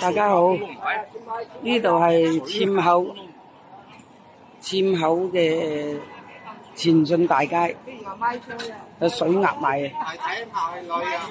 大家好，呢度係簽口簽口嘅前進大街，有水鴨賣嘅。賣睇賣女啊，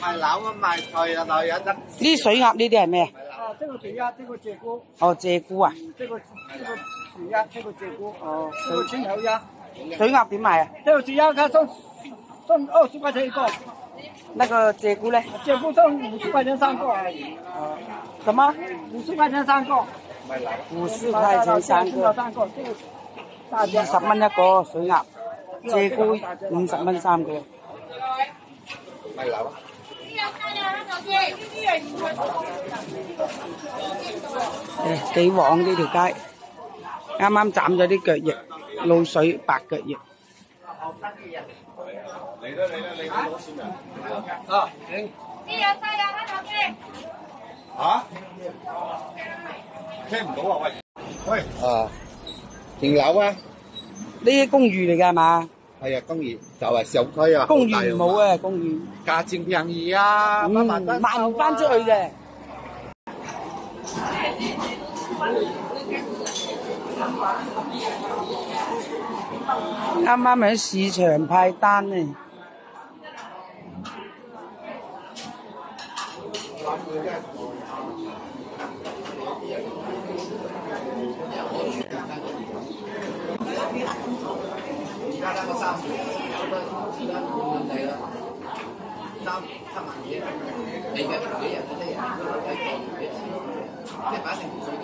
賣樓啊，賣菜啊，女人得。呢水鴨呢啲係咩？啊，這個解壓，這個解菇，哦，鷓鴣啊！這個這個解壓，這個解菇，哦，這個青頭鴨，水鴨點賣啊？這個解壓它送送二十塊錢一個，那個鷓鴣咧？解菇送五十块钱三个而已，什么？五十块钱三個，五十塊錢三個，三個，這個大二十蚊一個水鴨，鷓鴣五十蚊三個。賣樓。誒，幾旺呢條街，啱啱斬咗啲腳翼，露水白腳翼。啊，行。啊？聽唔到啊，喂。喂。啊，停樓啊？呢啲公寓嚟㗎係嘛？係啊，公寓就係小區啊。公寓冇啊，公寓。價錢便宜啊，嗯，乜乜得賣唔翻出去嘅。啱啱喺市場派單呢，而家得個三萬，而家冇問題啦，三七萬幾，你嘅幾日嗰啲人都睇過幾次，即係擺成條水嘅。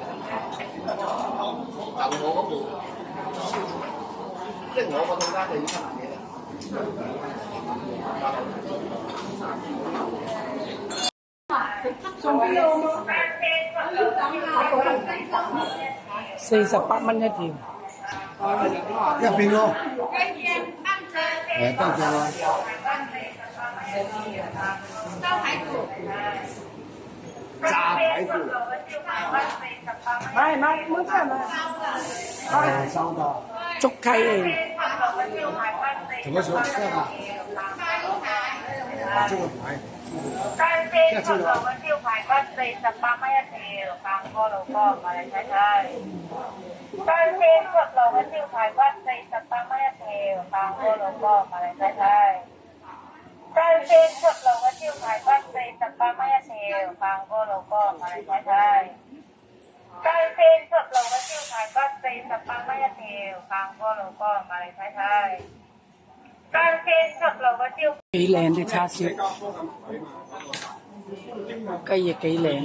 就我嗰部，即係我個套餐就要七萬幾啦。四十八蚊一條。一邊咯。誒，多謝啦。炸排骨。買買冇真係買。誒，收到。竹溪嚟，什麼時候吃啊？這個排。雞絲骨頭嘅燒排骨四十八蚊一條，飯哥老哥埋嚟睇睇。雞絲骨頭嘅燒排骨四十八蚊一條，飯哥老哥埋嚟睇睇。 프라이팬 첩러가 지금 발바스에 딱밤하야세요 광고로 거 말과사이 프라이팬 첩러가 지금 발바스에 딱밤하야세요 광고로 거 말과사이 프라이팬 첩러가 지금 Kỹ lẹn thì xa xíu Cây gì kỹ lẹn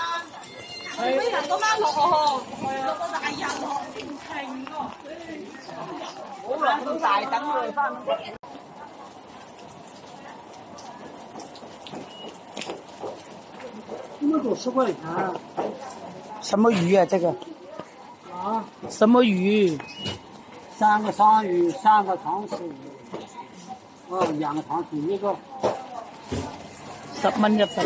係唔要我。佛手瓜，那么多十块钱什么鱼啊？这个啊？什么鱼？三個雙魚，三个糖醋魚，哦，两个糖醋一个。十蚊一份。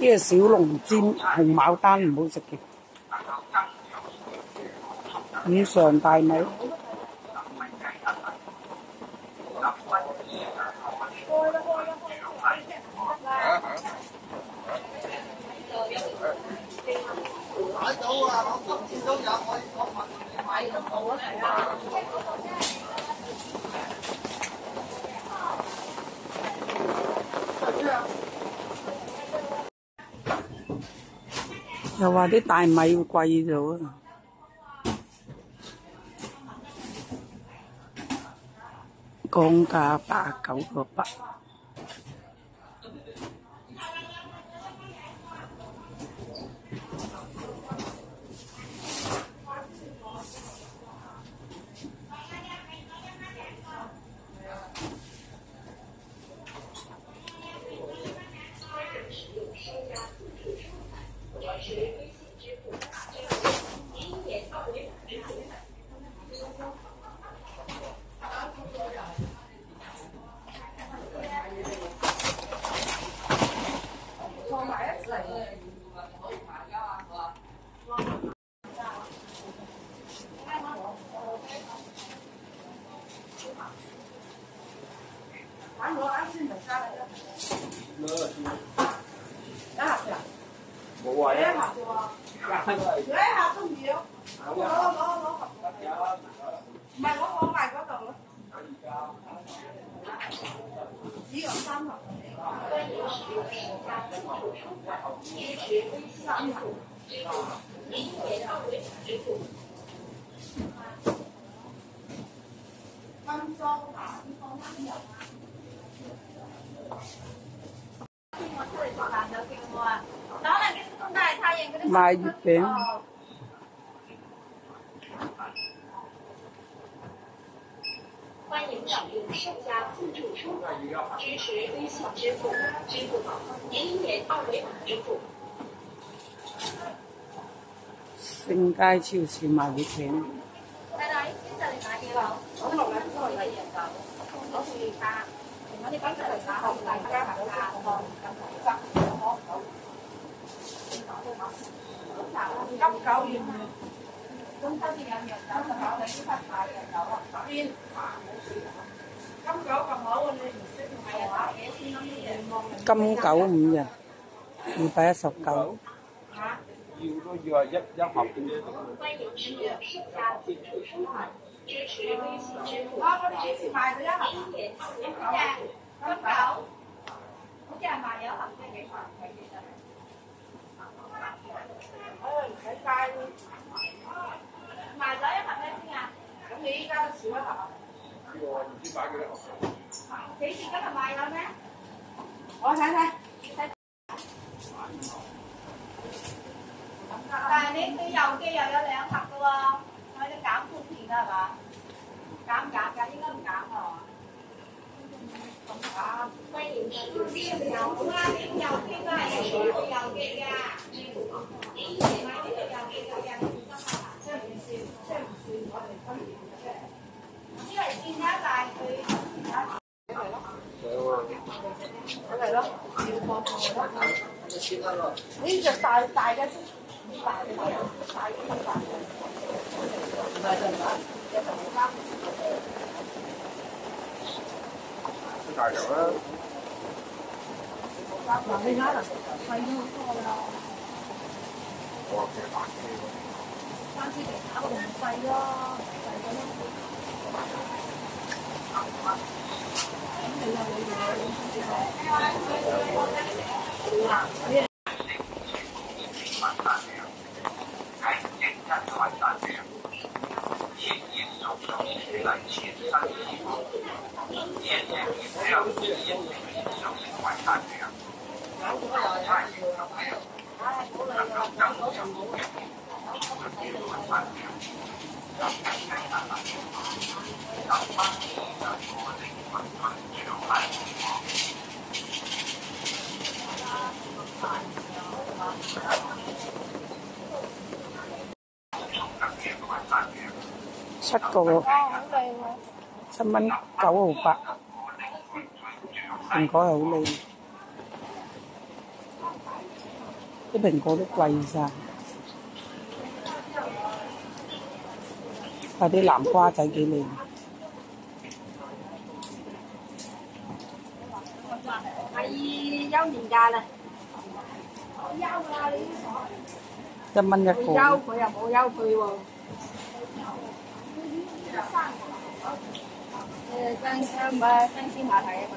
呢個小龍尖紅牡丹唔好食嘅，五常大米。買到啊！我今次都有，我我問你買都冇啊！又話啲大米貴咗啊！降價八九個八。 เลย 賣月餅，欢迎使用商家自助出款，支持微信支付、支付宝、银联二维码支付。盛佳超市卖月饼，弟弟，先生你买几楼？我六两个一样就攞住价，我哋帮佢嚟打号，大家行价，看咁嚟执，可好？急九元，中秋节有羊酒就有，你呢匹买羊酒啊？边？金九咁好啊！你唔识系啊？几钱咁啲嘢？金九五日，二百一十九。 吓？要都要系一一盒嘅啫。欢迎使用商家自助出款，支持微信支付、啊！我哋几时买咗一盒？银联二维金码。九，金九，好似系卖咗一盒即系几块几几多？唉，唔使介喎。卖咗一盒咩先啊？咁你依家都少一盒啊？呢个唔知摆几多盒。几时今日卖咗咩？我睇睇。 但係你佢郵寄又有兩盒嘅喎，我哋減半錢啦係嘛？減唔減㗎？應該唔減係嘛？咁減。欢迎使用商有家自啊，啲郵寄都係有郵寄㗎。支付宝、银買联呢個郵寄就有五十盒，即係唔算，即係唔算我哋分錢嘅啫。因為算啦，但係佢其他。係咯，少貨貨咯。呢隻大大嘅。唔系就唔系，一阵间。出大油啦！嗱，你睇啦，贵咗好多啦。我话其实大机喎。三支皮打个唔贵咯，贵咗咯。 七個七蚊九毫八，苹果系好靓。 啲苹果都贵晒。啊！啲南瓜仔几靓。系休年假啦，休啦你一蚊一佢个。休佢又冇休佢喎。 짠짠바 짠치마 다해봐